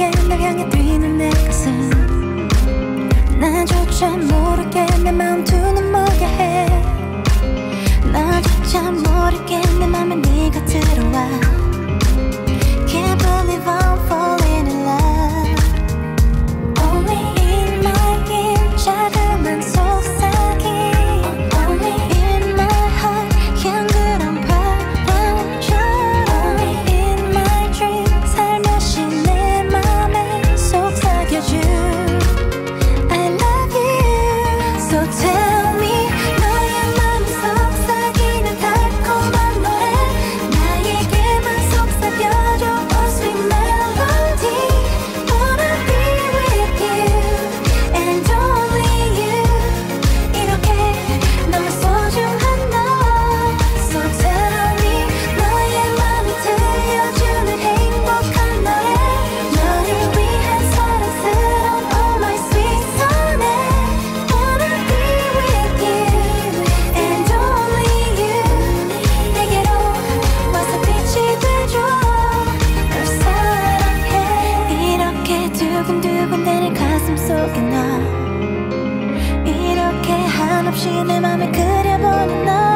모르게 날 향해 뛰는 내 가슴. 나조차 모르게 내 마음 두 눈 멀게 해나조차 모르게 내 맘에 네가 두근대는 가슴 속에 너. 이렇게 한없이 내 맘에 그려보는 너.